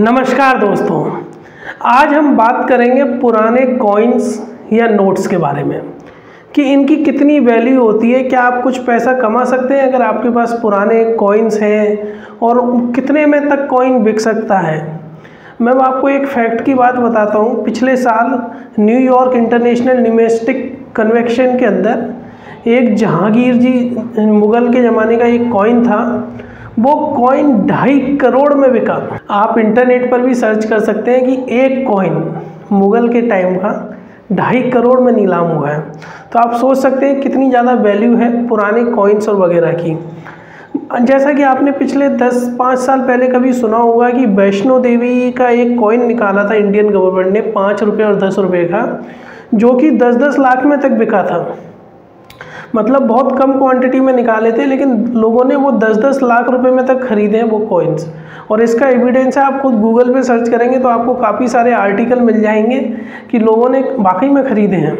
नमस्कार दोस्तों, आज हम बात करेंगे पुराने कॉइन्स या नोट्स के बारे में, कि इनकी कितनी वैल्यू होती है, क्या आप कुछ पैसा कमा सकते हैं अगर आपके पास पुराने कॉइन्स हैं, और कितने में तक कॉइन बिक सकता है। मैं आपको एक फैक्ट की बात बताता हूँ, पिछले साल न्यूयॉर्क इंटरनेशनल न्यूमेस्टिक कन्वेक्शन के अंदर एक जहांगीर जी, मुग़ल के ज़माने का एक कॉइन था वो कॉइन ढाई करोड़ में बिका। आप इंटरनेट पर भी सर्च कर सकते हैं कि एक कॉइन मुग़ल के टाइम का ढाई करोड़ में नीलाम हुआ है। तो आप सोच सकते हैं कितनी ज़्यादा वैल्यू है पुराने कॉइन्स और वगैरह की। जैसा कि आपने पिछले 10 पाँच साल पहले कभी सुना होगा कि वैष्णो देवी का एक कॉइन निकाला था इंडियन गवर्नमेंट ने, पाँच रुपये और दस रुपये का, जो कि दस दस लाख में तक बिका था। मतलब बहुत कम क्वांटिटी में निकाले थे, लेकिन लोगों ने वो दस दस लाख रुपए में तक खरीदे हैं वो कॉइन्स और इसका एविडेंस है, आप खुद गूगल पे सर्च करेंगे तो आपको काफ़ी सारे आर्टिकल मिल जाएँगे कि लोगों ने वाकई में ख़रीदे हैं।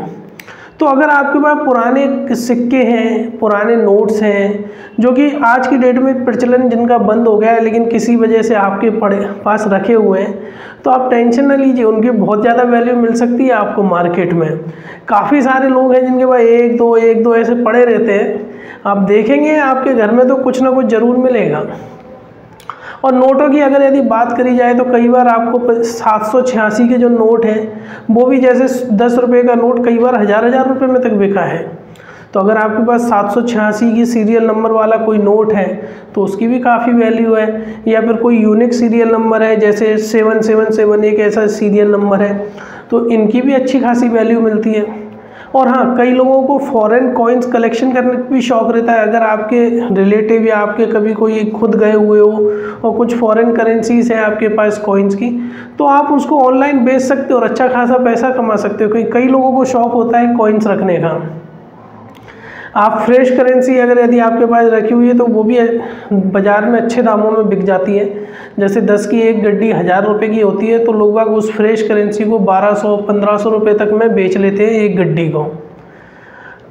तो अगर आपके पास पुराने सिक्के हैं, पुराने नोट्स हैं, जो कि आज की डेट में प्रचलन जिनका बंद हो गया है, लेकिन किसी वजह से आपके पड़े, पास रखे हुए हैं तो आप टेंशन ना लीजिए, उनकी बहुत ज़्यादा वैल्यू मिल सकती है आपको मार्केट में। काफ़ी सारे लोग हैं जिनके पास एक दो एक दो ऐसे पड़े रहते हैं। आप देखेंगे, आपके घर में तो कुछ ना कुछ ज़रूर मिलेगा। और नोटों की अगर यदि बात करी जाए तो कई बार आपको सात सौ छियासी के जो नोट हैं, वो भी जैसे दस रुपये का नोट कई बार हज़ार हज़ार रुपये में तक बिका है। तो अगर आपके पास सात सौ छियासी की सीरियल नंबर वाला कोई नोट है तो उसकी भी काफ़ी वैल्यू है। या फिर कोई यूनिक सीरियल नंबर है, जैसे सेवन सेवन सेवन एक ऐसा सीरियल नंबर है तो इनकी भी अच्छी खासी वैल्यू मिलती है। और हाँ कई लोगों को फॉरेन कॉइन्स कलेक्शन करने का भी शौक़ रहता है। अगर आपके रिलेटिव या आपके कभी कोई खुद गए हुए हो और कुछ फॉरेन करेंसीज हैं आपके पास कॉइन्स की तो आप उसको ऑनलाइन बेच सकते हो और अच्छा खासा पैसा कमा सकते हो। क्योंकि कई लोगों को शौक़ होता है कॉइन्स रखने का। आप फ्रेश करेंसी अगर यदि आपके पास रखी हुई है तो वो भी बाज़ार में अच्छे दामों में बिक जाती है। जैसे दस की एक गड्डी हज़ार रुपये की होती है तो लोग उस फ्रेश करेंसी को बारह सौ, पंद्रह सौ रुपये तक में बेच लेते हैं एक गड्डी को।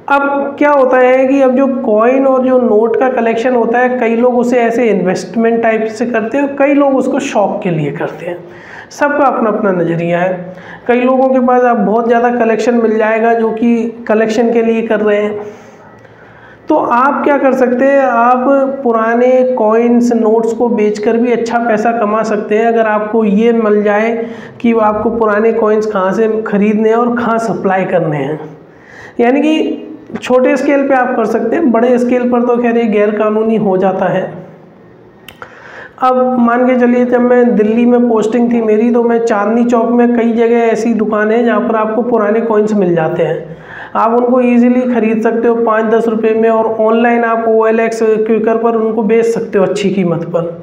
अब क्या होता है कि अब जो कॉइन और जो नोट का कलेक्शन होता है, कई लोग उसे ऐसे इन्वेस्टमेंट टाइप से करते हैं कई लोग उसको शौक के लिए करते हैं। सबका अपना अपना नज़रिया है। कई लोगों के पास अब बहुत ज़्यादा कलेक्शन मिल जाएगा जो कि कलेक्शन के लिए कर रहे हैं। तो आप क्या कर सकते हैं? आप पुराने कॉइन्स नोट्स को बेचकर भी अच्छा पैसा कमा सकते हैं। अगर आपको ये मिल जाए कि आपको पुराने कॉइन्स कहाँ से खरीदने हैं और कहाँ सप्लाई करने हैं। यानी कि छोटे स्केल पे आप कर सकते हैं। बड़े स्केल पर तो खैर ये गैरकानूनी हो जाता है। अब मान के चलिए, जब मैं दिल्ली में पोस्टिंग थी मेरी तो मैं चांदनी चौक में कई जगह ऐसी दुकानें हैं जहाँ पर आपको पुराने कॉइन्स मिल जाते हैं। आप उनको ईजिली ख़रीद सकते हो पाँच दस रुपये में और ऑनलाइन आप ओ एल एक्स क्विकर पर उनको बेच सकते हो अच्छी कीमत पर।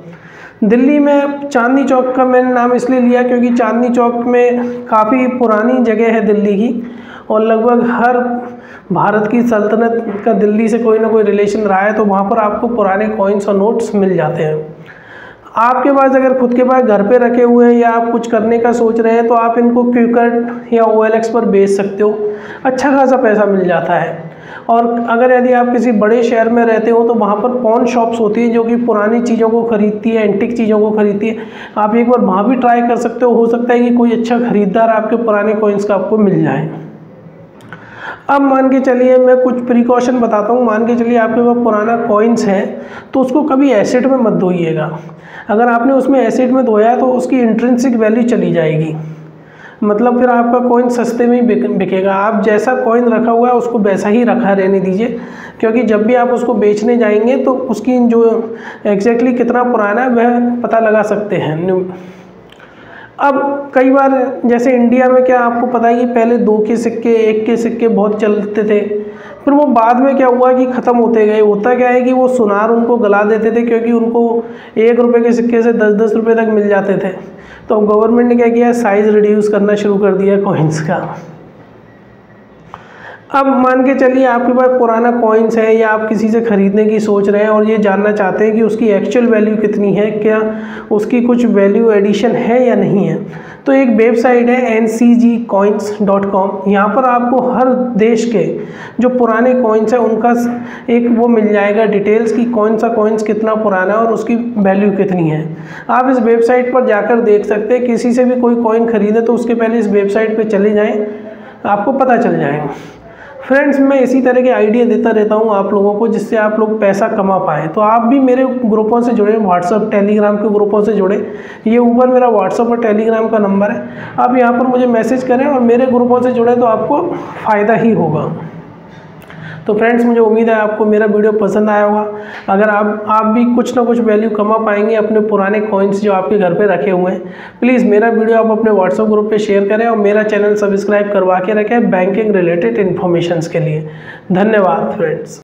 दिल्ली में चांदनी चौक का मैंने नाम इसलिए लिया क्योंकि चांदनी चौक में काफ़ी पुरानी जगह है दिल्ली की और लगभग हर भारत की सल्तनत का दिल्ली से कोई ना कोई रिलेशन रहा है तो वहाँ पर आपको पुराने कॉइन्स और नोट्स मिल जाते हैं। आपके पास अगर खुद के पास घर पे रखे हुए हैं या आप कुछ करने का सोच रहे हैं तो आप इनको क्यूकट या ओएलएक्स पर बेच सकते हो। अच्छा खासा पैसा मिल जाता है। और अगर यदि आप किसी बड़े शहर में रहते हो तो वहाँ पर पॉन शॉप्स होती है जो कि पुरानी चीज़ों को ख़रीदती है एंटिक चीज़ों को ख़रीदती है। आप एक बार वहाँ भी ट्राई कर सकते हो। हो सकता है कि कोई अच्छा ख़रीदार आपके पुराने कॉइन्स का आपको मिल जाए। अब मान के चलिए, मैं कुछ प्रिकॉशन बताता हूँ। मान के चलिए, आपके पास पुराना कॉइन्स है तो उसको कभी एसिड में मत धोइएगा। अगर आपने उसमें एसिड में धोया तो उसकी इंट्रेंसिक वैल्यू चली जाएगी। मतलब फिर आपका कॉइन सस्ते में ही बिकेगा। आप जैसा कॉइन रखा हुआ है, उसको वैसा ही रखा रहने दीजिए। क्योंकि जब भी आप उसको बेचने जाएँगे तो उसकी जो एग्जैक्टली exactly कितना पुराना है, वह पता लगा सकते हैं। अब कई बार जैसे इंडिया में क्या आपको पता है कि पहले दो के सिक्के, एक के सिक्के बहुत चलते थे। फिर वो बाद में क्या हुआ कि ख़त्म होते गए। होता क्या है कि वो सुनार उनको गला देते थे क्योंकि उनको एक रुपये के सिक्के से दस दस रुपये तक मिल जाते थे। तो गवर्नमेंट ने क्या किया? साइज़ रिड्यूस करना शुरू कर दिया कॉइन्स का। अब मान के चलिए आपके पास पुराना कॉइन्स है या आप किसी से ख़रीदने की सोच रहे हैं और ये जानना चाहते हैं कि उसकी एक्चुअल वैल्यू कितनी है, क्या उसकी कुछ वैल्यू एडिशन है या नहीं है। तो एक वेबसाइट है N C G coins dot com यहाँ पर आपको हर देश के जो पुराने कॉइन्स हैं, उनका एक वो मिल जाएगा डिटेल्स कि कौन सा कॉइन्स कितना पुराना है और उसकी वैल्यू कितनी है। आप इस वेबसाइट पर जाकर देख सकते हैं, किसी से भी कोई कॉइन ख़रीदे तो उसके पहले इस वेबसाइट पर चले जाएँ, आपको पता चल जाएगा। फ्रेंड्स मैं इसी तरह के आइडिया देता रहता हूँ आप लोगों को, जिससे आप लोग पैसा कमा पाएँ। तो आप भी मेरे ग्रुपों से जुड़े व्हाट्सअप टेलीग्राम के ग्रुपों से जुड़े। ये ऊपर मेरा व्हाट्सअप और टेलीग्राम का नंबर है। आप यहाँ पर मुझे मैसेज करें और मेरे ग्रुपों से जुड़े तो आपको फ़ायदा ही होगा। तो फ्रेंड्स मुझे उम्मीद है आपको मेरा वीडियो पसंद आया होगा। अगर आप आप भी कुछ ना कुछ वैल्यू कमा पाएँगे अपने पुराने कॉइन्स जो आपके घर पे रखे हुए हैं। प्लीज़ मेरा वीडियो आप अपने व्हाट्सअप ग्रुप पे शेयर करें और मेरा चैनल सब्सक्राइब करवा के रखें बैंकिंग रिलेटेड इन्फॉर्मेशन के लिए। धन्यवाद फ्रेंड्स